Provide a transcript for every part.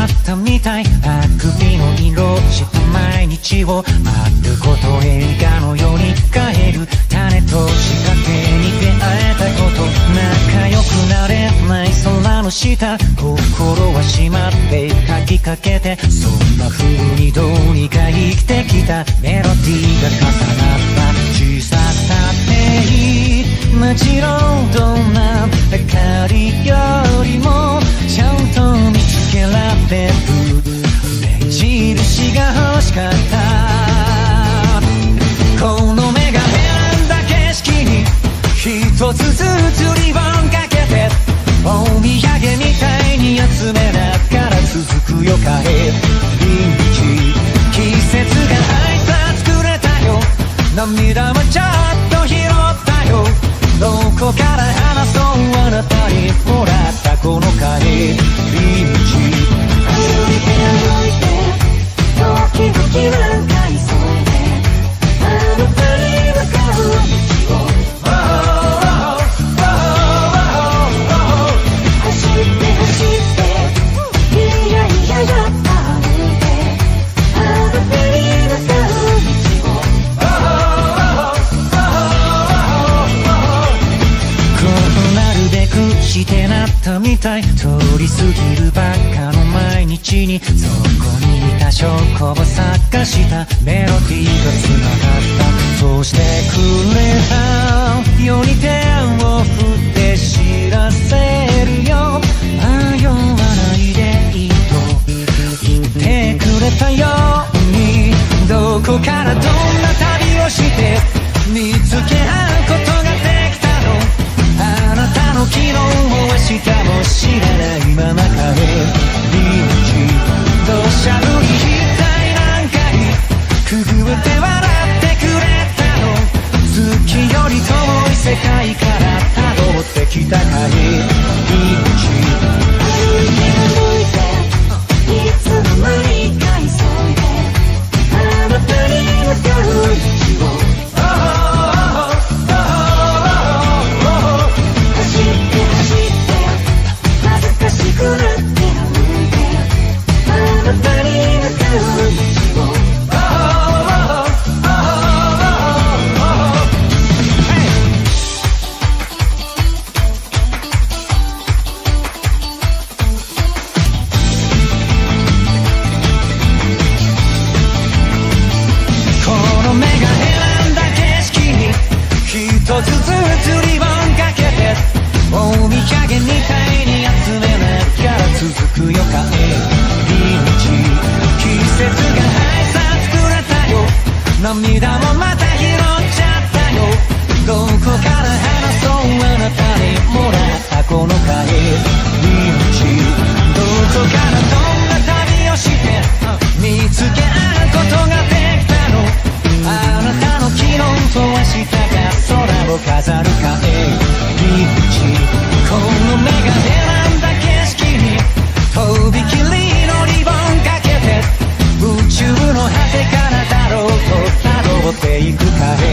なったみたいあくびの色した毎日を丸ごと映画のように変える種と仕掛けに出会えたこと仲良くなれない空の下心は閉まって書きかけてそんな風にどうにか生きてきたメロディーが重なった小ささっていいもちろんどんな明かりよりもちゃんと見選べ目印が欲しかったこの目が選んだ景色に一つずつリボンかけてお土産みたいに集めながら続くよリりチ季節があいつ作れたよ。涙もちょっと拾ったよ。どこから話そうあなたに。もらったこの帰り道時々なんだにそこにいた証拠を探したメロディーが繋がった。そうしてくれた。てからだろうと辿っていくかへ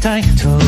抬头。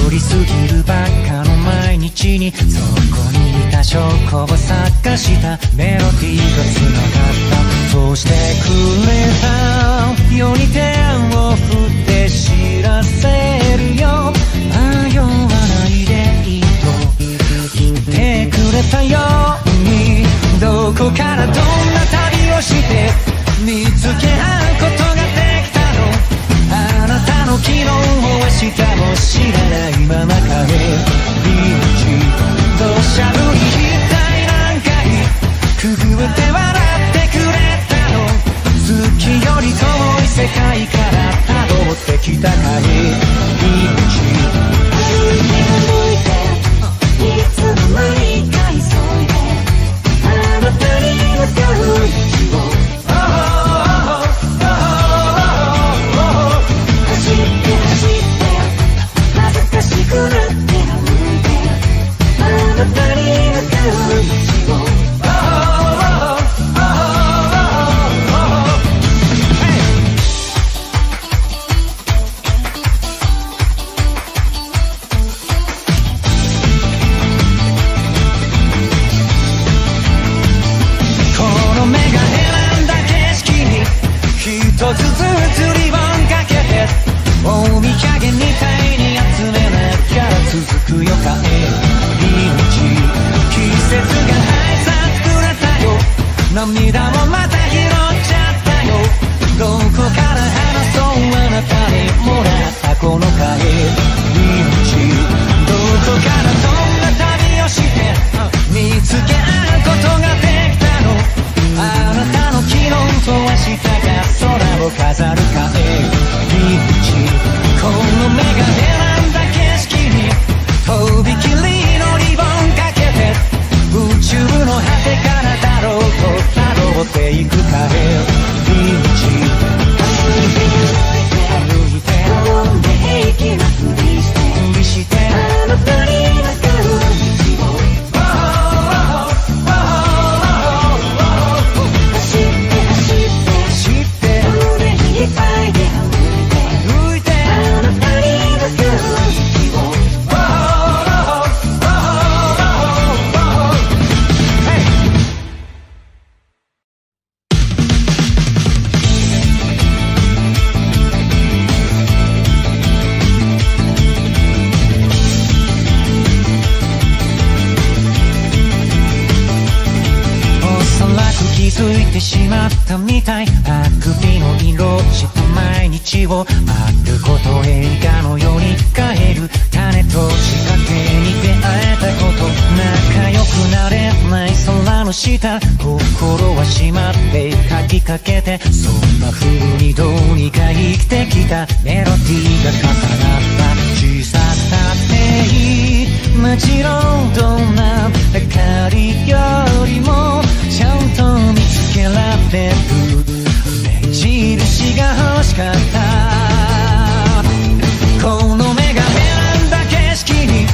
この目が選んだ景色に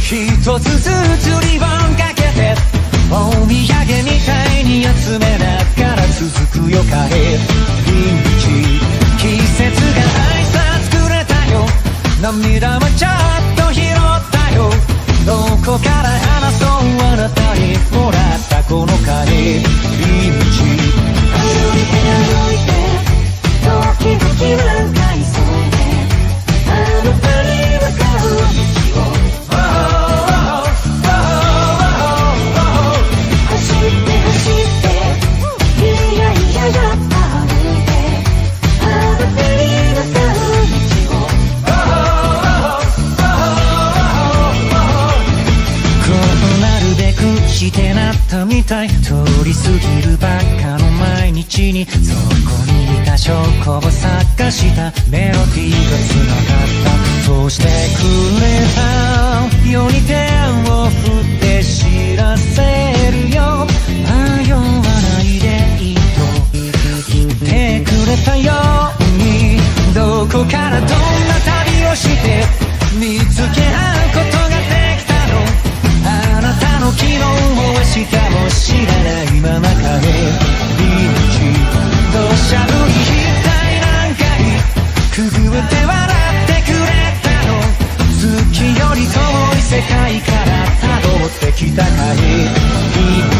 一つずつリボンかけてお土産みたいに集めながら続くよ帰りチ季節が愛さ作れたよ。涙もちょっと拾ったよ。どこから話そうあなたに。もらったこの帰り道歩いて歩いてハンドクリームかう道を」「ワオワオワオ」「走って走って」「イヤイヤヤッパールで」「ハンドクリームかう道を」「こうなるべくしてなったみたい。通り過ぎるばっかの毎日に。証拠を探したメロディーが繋がった。そうしてくれた？ように手を振って知らせるよ。迷わないでいいと言ってくれたように。どこからどんな旅をして見つけ合うことができたの？あなたの昨日も明日も知らないまま帰りきた帰り道歩い。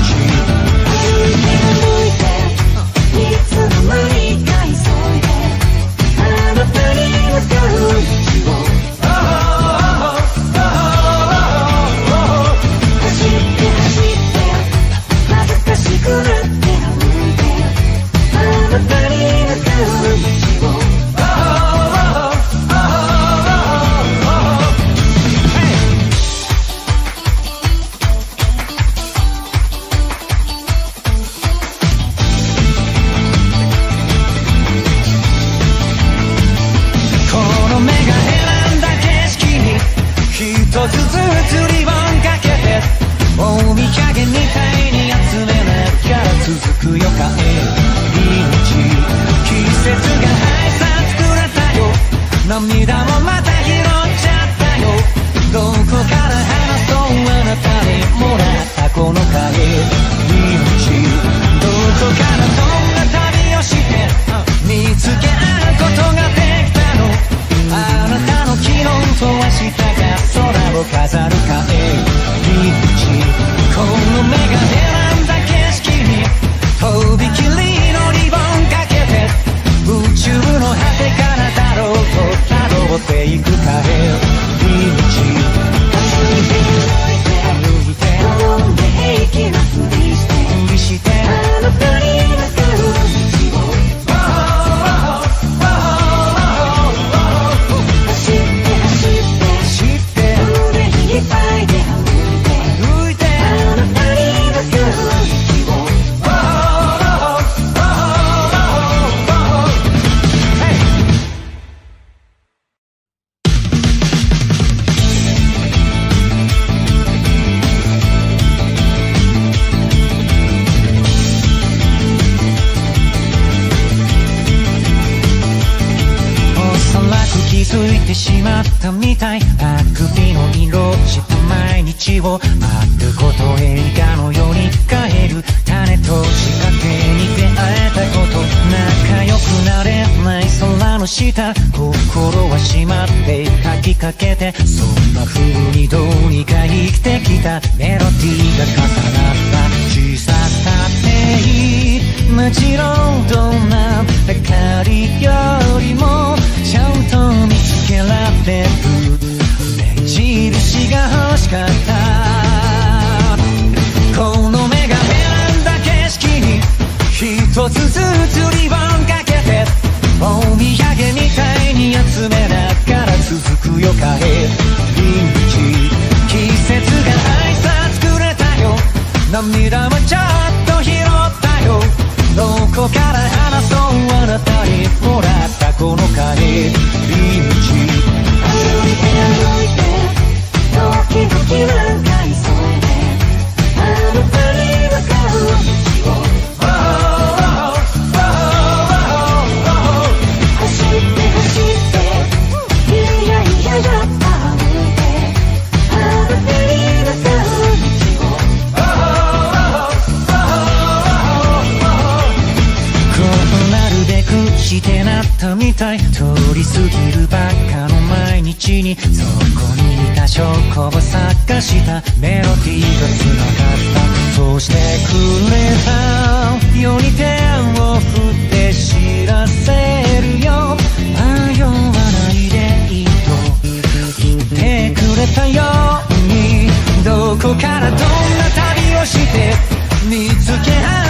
づいてしまったみたい。あくびの色した毎日を丸ごと映画のように変える種と仕掛けに出会えたこと仲良くなれない空の下心は閉まって書きかけてそんな風にどうにか生きてきた。メロディーが重なった。小ささっていいもちろんどんな明かりよりもが欲しかった。この目が選んだ景色に一つずつリボンかけて。お土産みたいに集めながら続くよ帰り道季節が愛さ作れたよ。涙もちょっと拾ったよ。どこから話そうあなたに。もらったこの帰通り過ぎるばっかの毎日にそこにいた証拠を探したメロディーが繋がった。そうしてくれたように手を振って知らせるよ迷わないでいいと言ってくれたよ。うにどこからどんな旅をして見つけ合う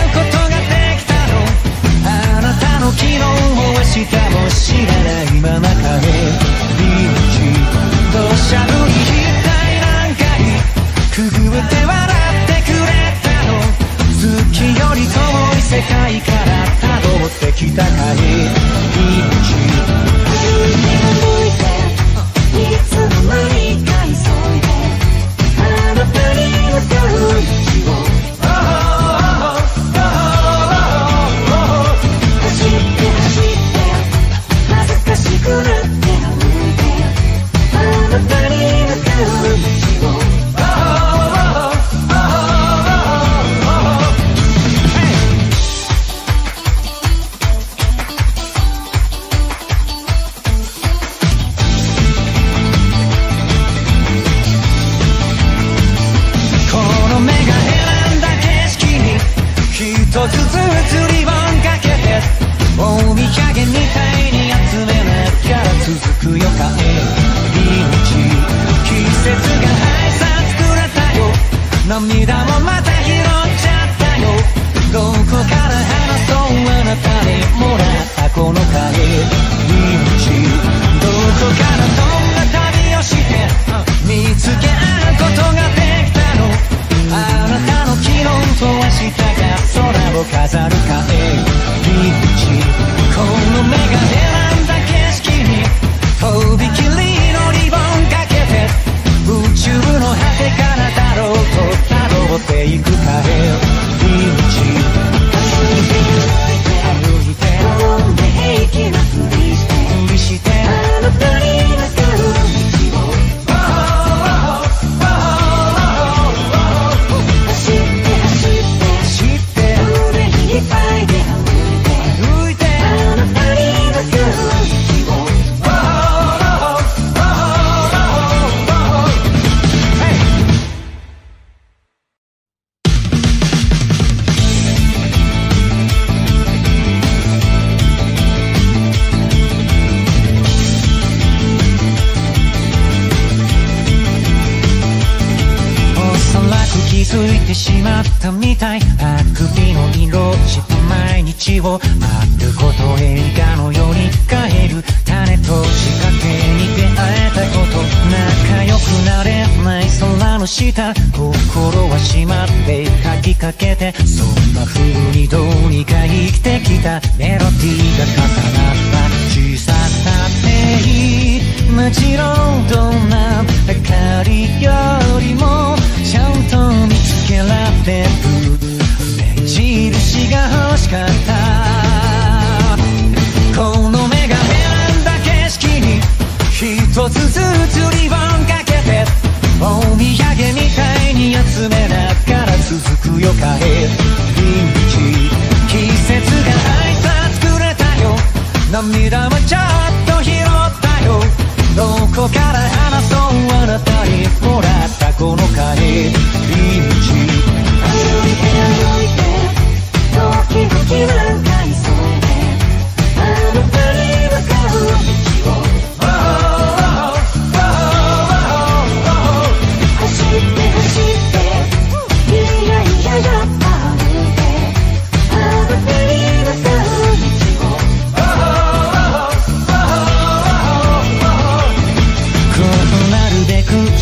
that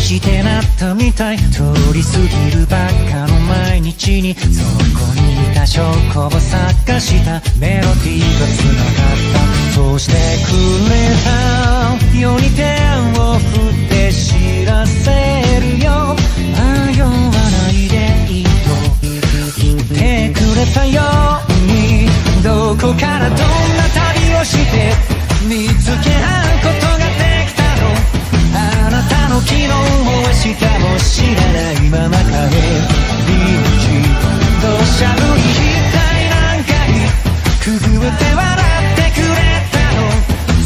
してなったみたい通り過ぎるばっかの毎日にそこにいた証拠を探した。メロディーが繋がったそうしてくれた世に手を振って知らせるよ。迷わないでいいと言ってくれたようにどこからどんな旅をして見つけ合うことがもど日も知ないまま土砂降り一体何回くぐって笑ってくれたの。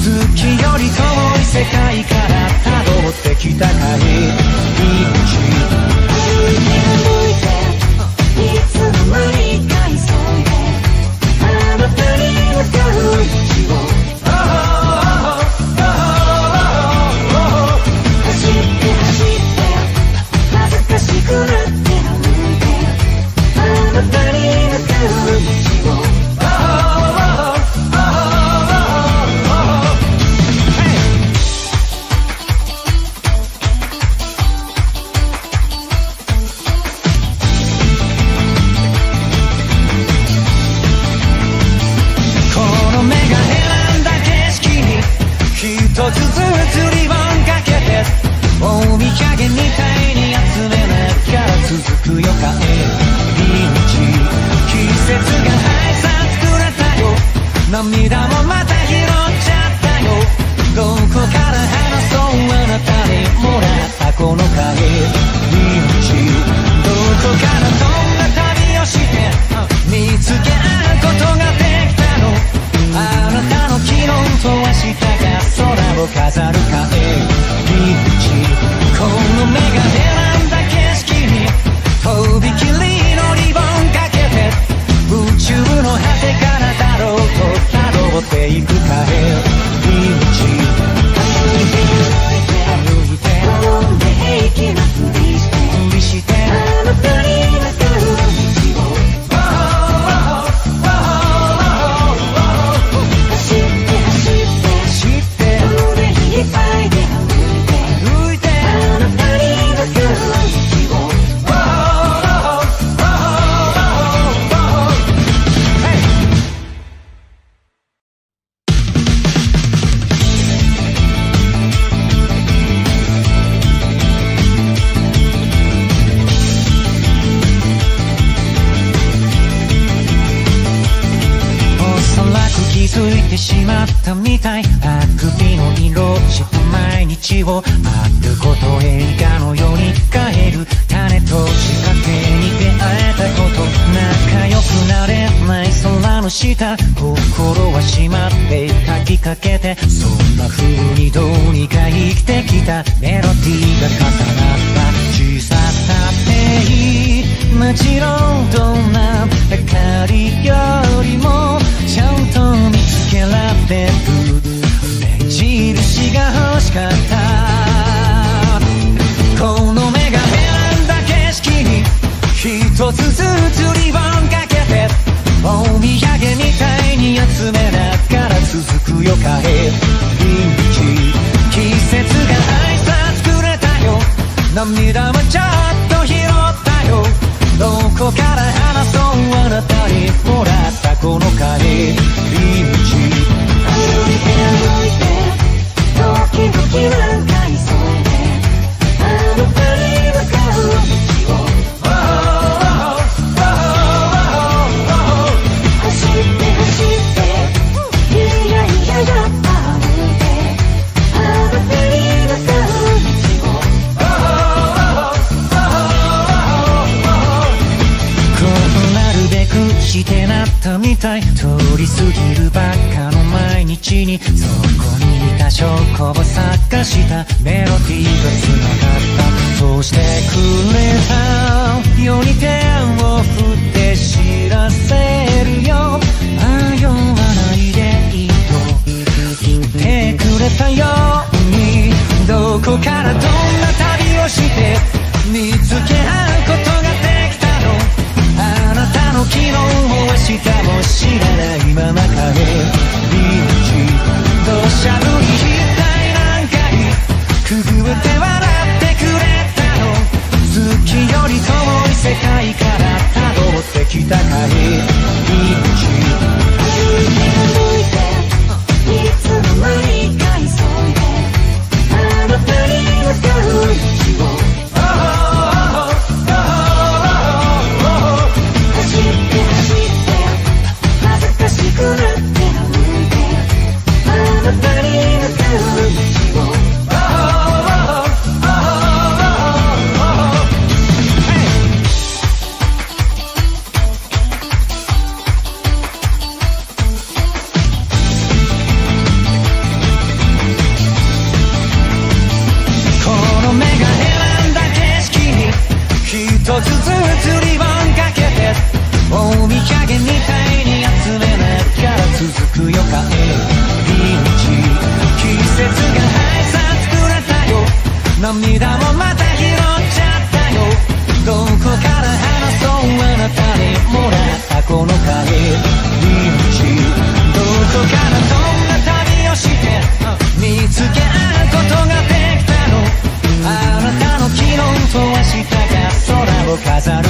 月より遠い世界から辿ってきたかい飾る涙もちょっと拾ったよ。どこから話そうあなたに。もらったこの帰り道歩いて歩いて時々何か急通り過ぎるばっかの毎日にそこにいた証拠を探した。メロディーが繋がった。そうしてくれたように手を振って知らせるよ。迷わないでいいと言ってくれたように。どこからどんな旅をして見つけ昨日も明日も知らないまま帰り道土砂降り一体何回くぐって笑ってくれたの。月より遠い世界から辿ってきた帰り道涙もまた拾っちゃったよ。どこから話そうあなたにもらったこの帰り道どこからどんな旅をして見つけ合うことができたの。あなたの昨日と明日が空を飾る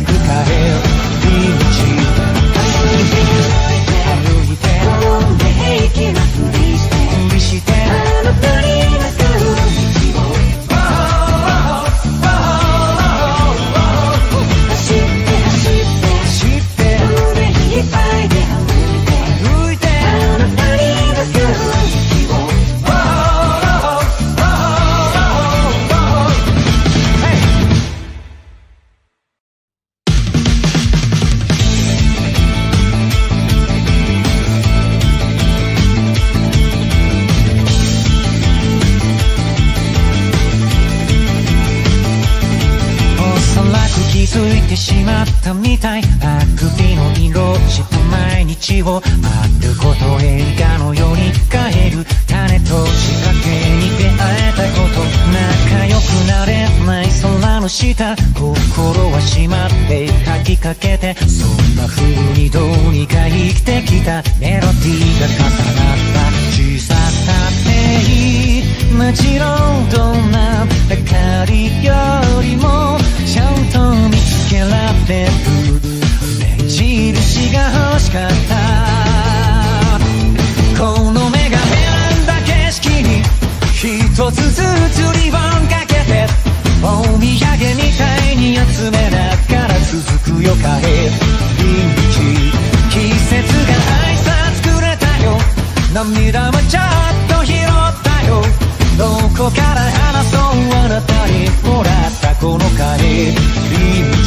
く帰り心は閉まって書きかけてそんな風にどうにか生きてきたメロディーが重なった。小ささっていい。もちろんどんな明かりよりもちゃんと見つけられる目印が欲しかった。この目が選んだ景色に。一つずつリボンかけてお土産みたいに集めながら続くよカレー日季節が挨拶くれたよ。涙もちょっと拾ったよ。どこから話そうあなたに。もらったこのカレー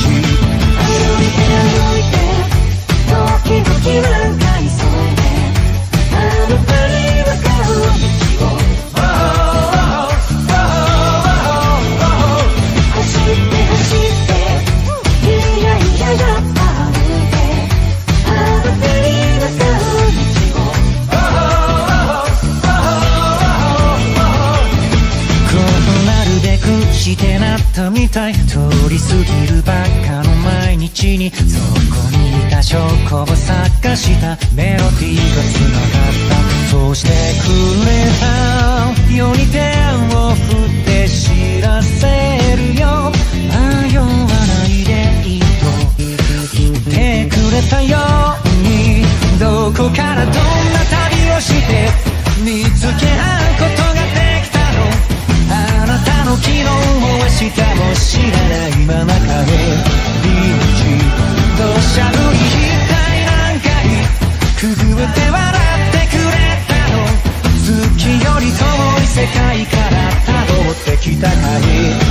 みたい通り過ぎるばっかの毎日にそこにいた証拠を探した。メロディーが繋がった。そうしてくれたように手を振って知らせるよ。迷わないでいいと。言ってくれたように。どこからどんな旅をして見つけ合うこと明日も知らないまま帰り道土砂降り額何回くぐって笑ってくれたの。月より遠い世界から辿ってきたかい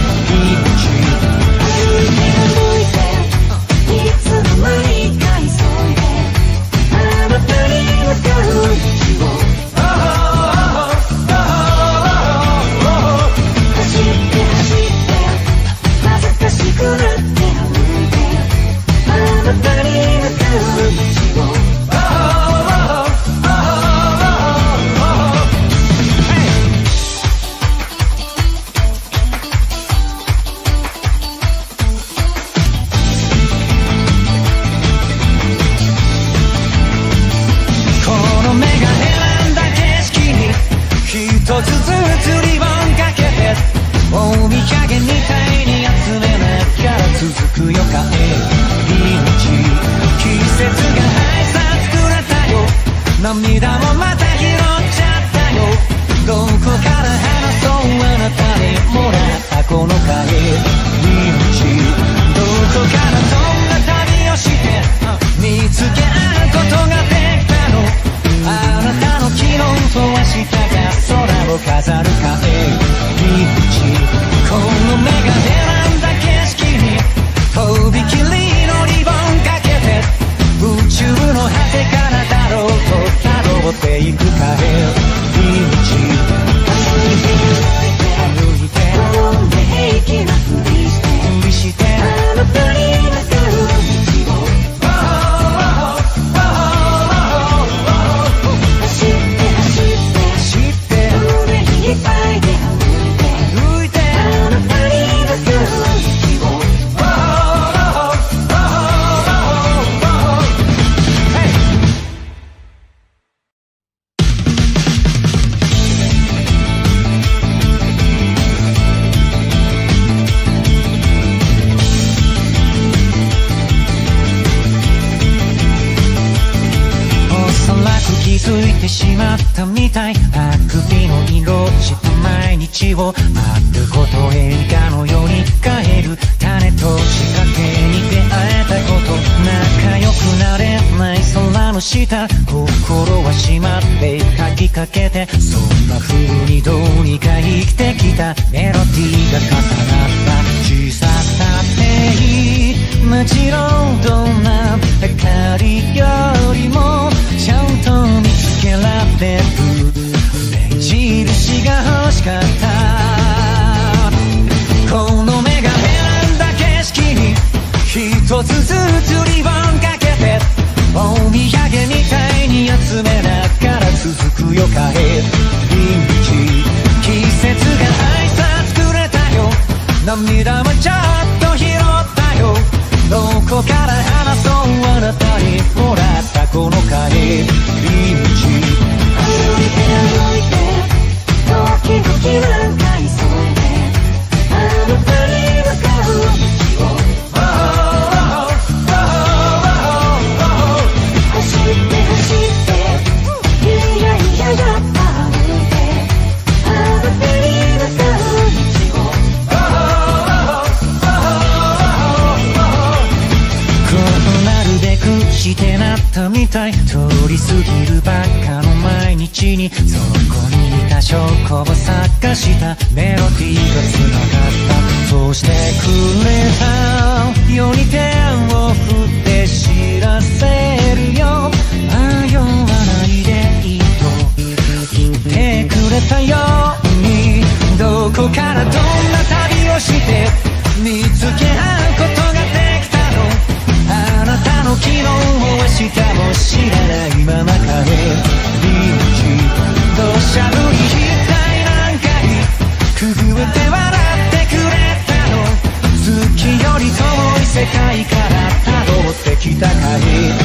みたいあくびの色した毎日を丸ごと映画のように変える種と仕掛けに出会えたこと仲良くなれない空の下心は閉まって書きかけてそんな風にどうにか生きてきた。メロディーが重なった小ささっていいもちろんどんな明かりよりもちゃんと見つけられる。が欲しかった。この目が選んだ景色に一つずつリボンかけて。お土産みたいに集めながら続くよ帰り道季節が挨拶くれたよ。涙もちょっと拾ったよ。どこから話そうあなたに。もらったこの帰り道歩いてしてなったみたい。通り過ぎる毎日にそこにいた証拠を探したメロディーを está cayendo.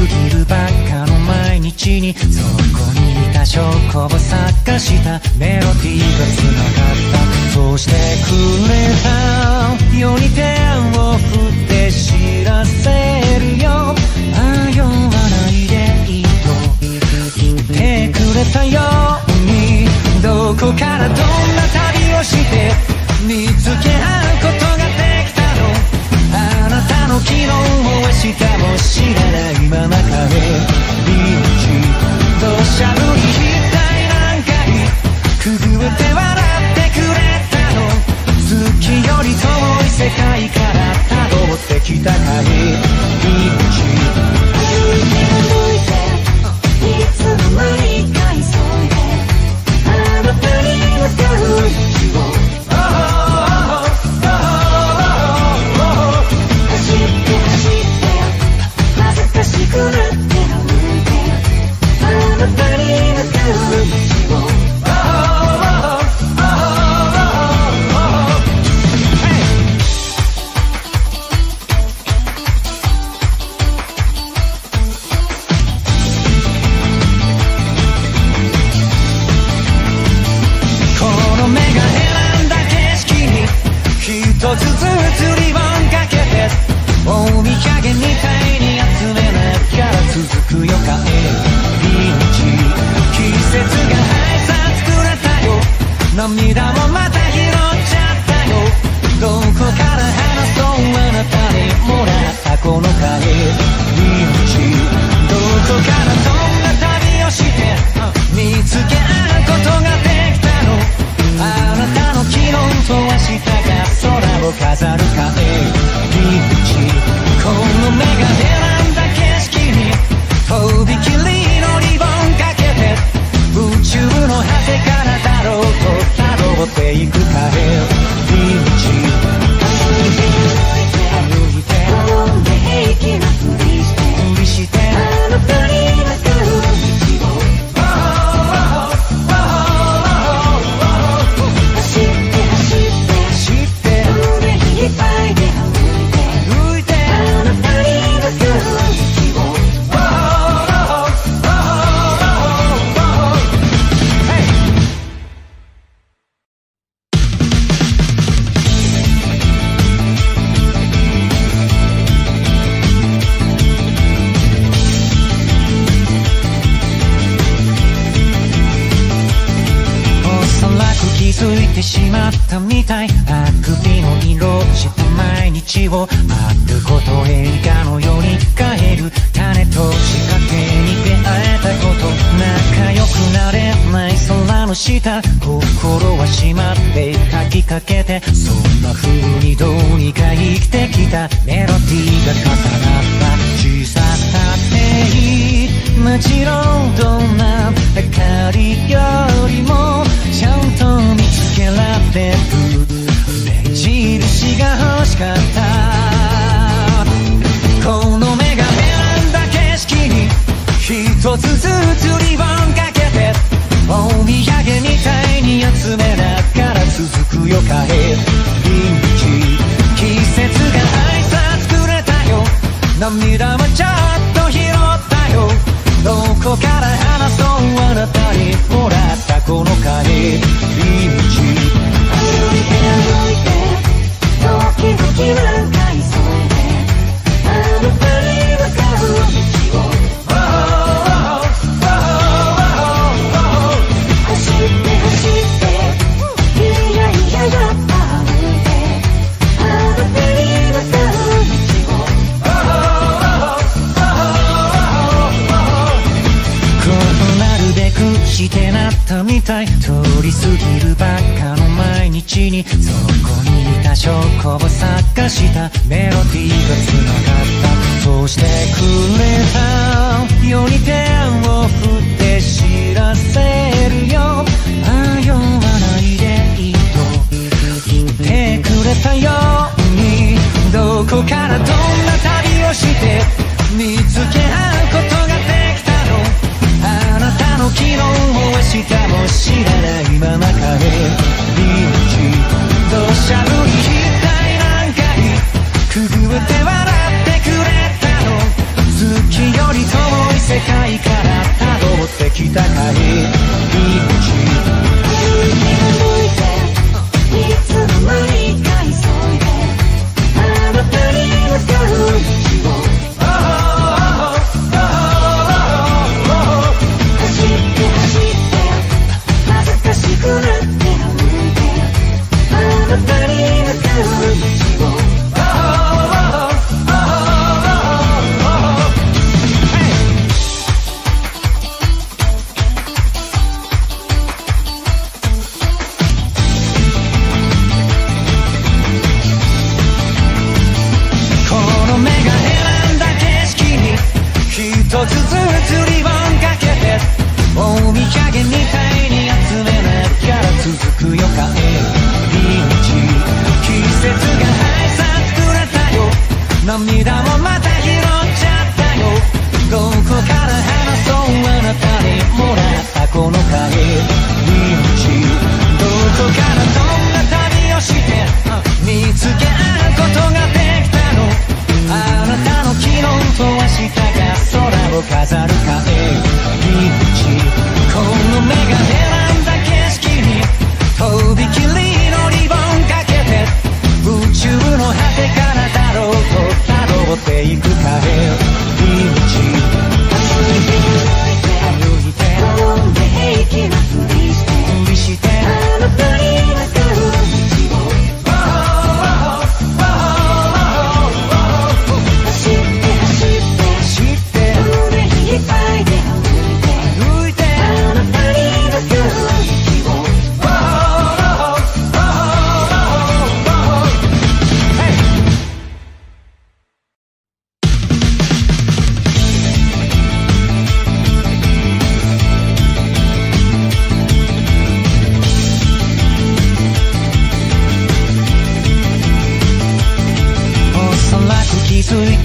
ぎるばっかの毎日にそこにいた証拠を探したメロディーが繋がった。そうして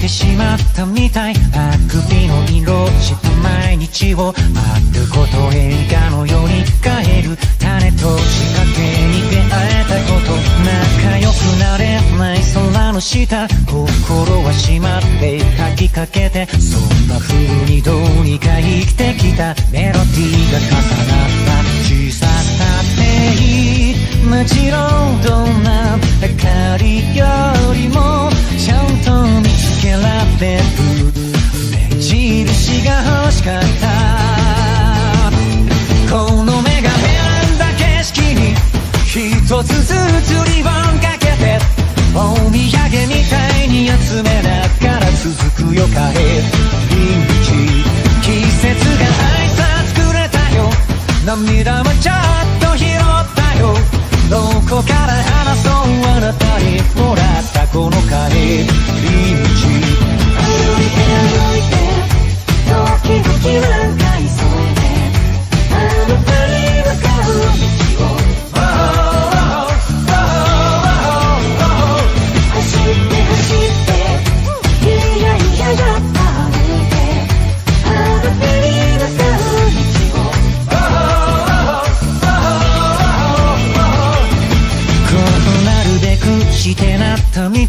てしまったみたいあくびの色した毎日を丸ごと映画のように変える種と仕掛けに出会えたこと仲良くなれない空の下心は閉まって書きかけてそんな風にどうにか生きてきた。メロディーが重なった。小ささっていいもちろんどんな明かりよりもちゃんと見けられる目印が欲しかったこの目が選んだ景色に一つずつリボンかけてお土産みたいに集めながら続くよ帰り道季節が挨拶くれたよ。涙もちょっと拾ったよどこから話そうあなたにもらったこの帰り道歩いて歩いて時々何回急いであなた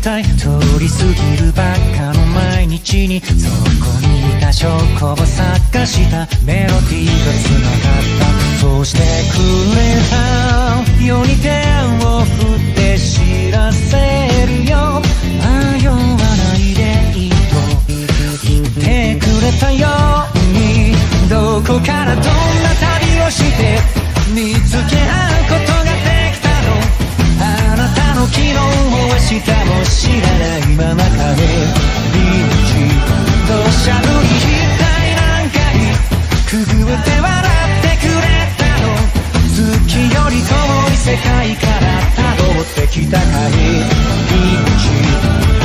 たい通り過ぎるばっかの毎日にそこにいた証拠を探したメロディーが繋がったそうしてくれたように手を振って知らせるよ。迷わないでいいと言ってくれたように。どこからどんな旅をして見つけ合うも明日も知らないまま帰り道土砂降り一体何回くぐって笑ってくれたの。月より遠い世界から辿ってきたかい命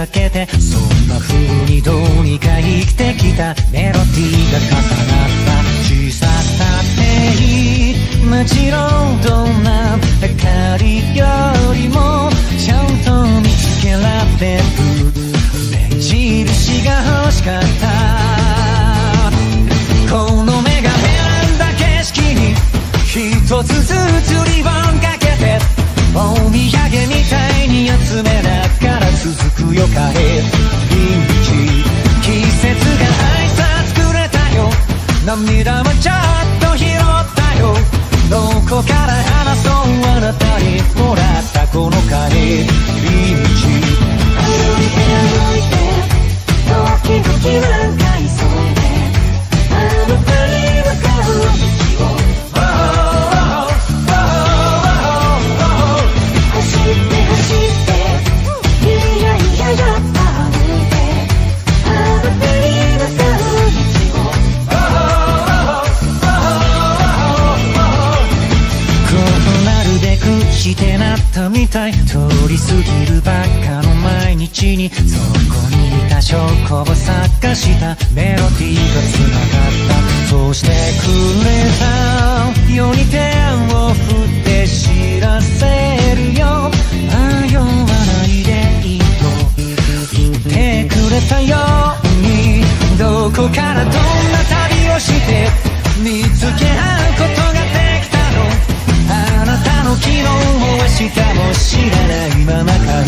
かけてそんな風にどうにか生きてきたメロディーが重なる。たい通り過ぎるばっかの毎日にそこにいた証拠を探したメロディーが繋がったそうしてくれた世に手を振って知らせるよ。迷わないでいいと言ってくれたようにどこからどんな旅をして見つけ合う昨日も明日も知らないままへ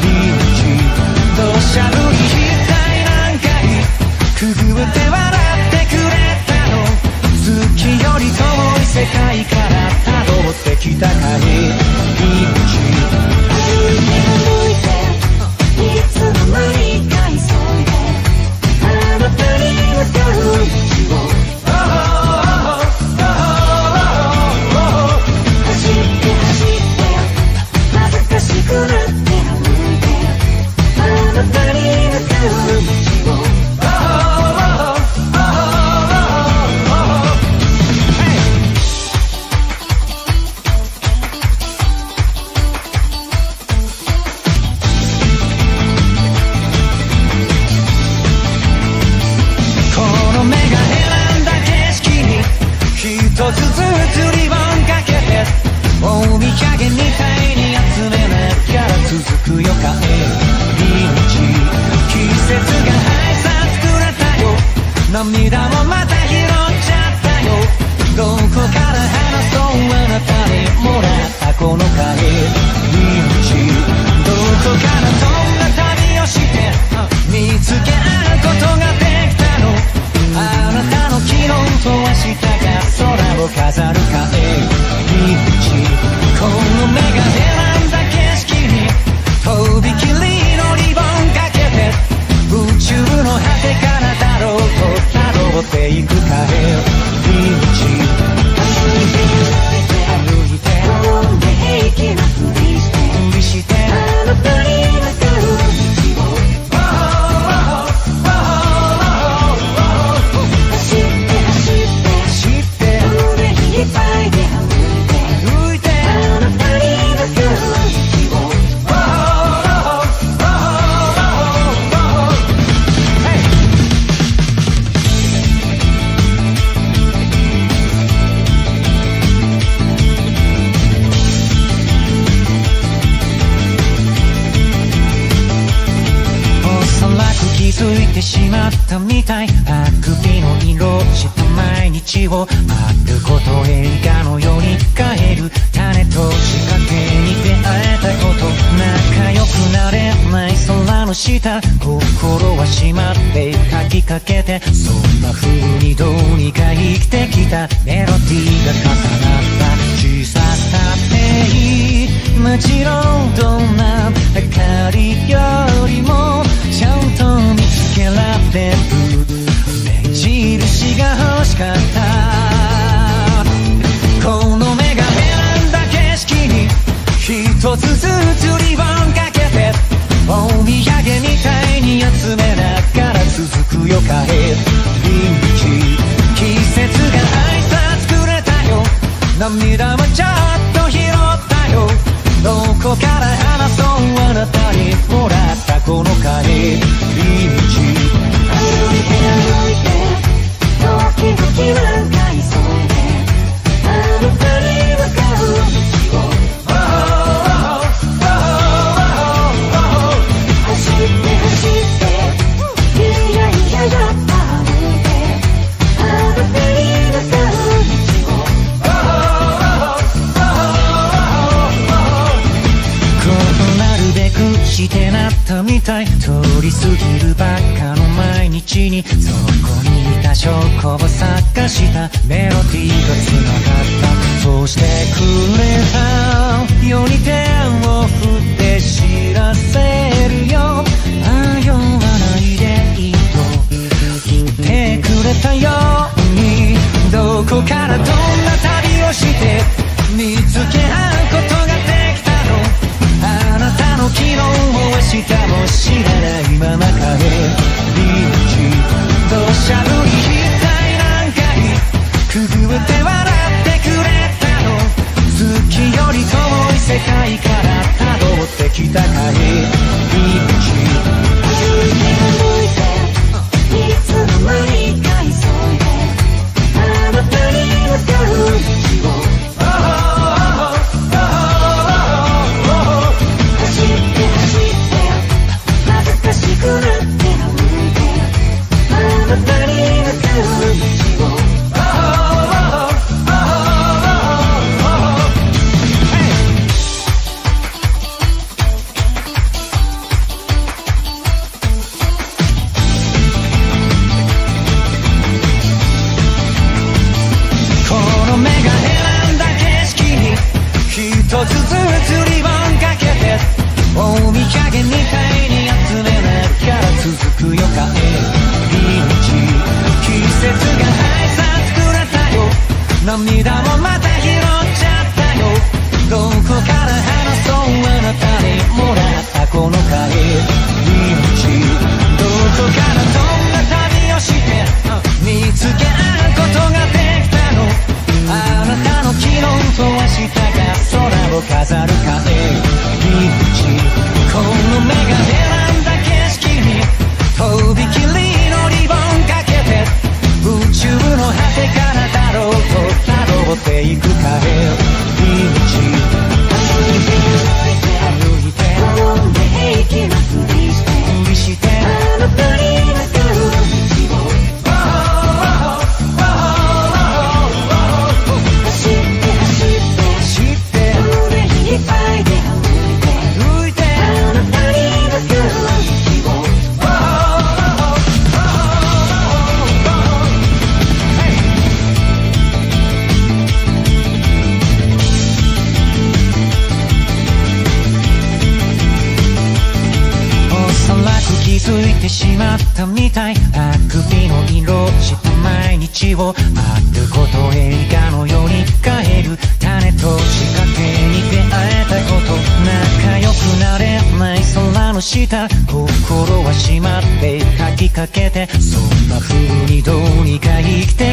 リーチどうしゃぶり一体何回くぐって笑ってくれたの月より遠い世界から辿ってきたかいリーチいつの間にか急いで。あなたに向かう涙はちゃんと拾ったよ。どこから話そうあなたに。もらったこの鍵。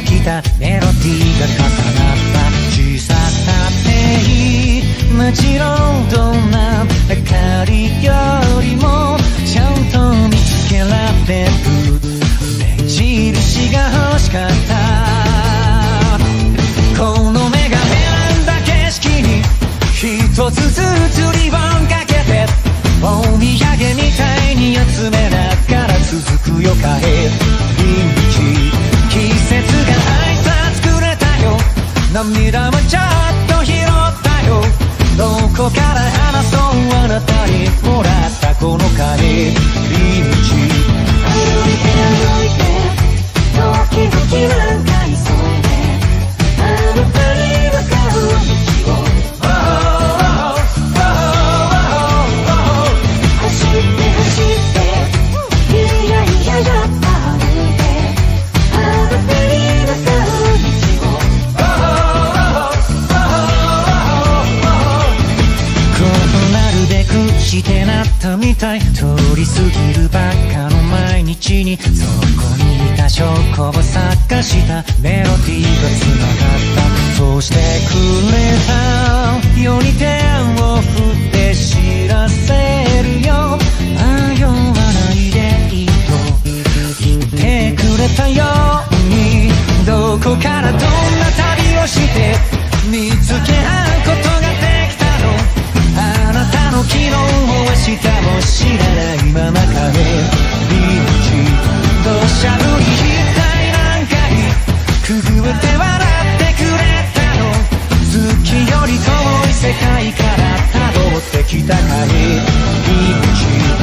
てきたメロディーが重なった小さなペイもちろんどんな明かりよりもちゃんと見つけられる目印が欲しかったこの目が選んだ景色に一つずつリボンかけてお土産みたいに集めながら続くよ帰る涙もちゃっと拾ったよ。どこから話そうあなたに。もらったこの鍵。たい通り過ぎるばっかの毎日にそこにいた証拠を探したメロディーが繋がったそうしてくれた世に手を振って知らせるよ。迷わないでいいと言ってくれたように。どこからどんな旅をして見つけ合う昨日も明日も知らないまま中で命土砂降り一体何回くぐって笑ってくれたの月より遠い世界から辿ってきた帰り道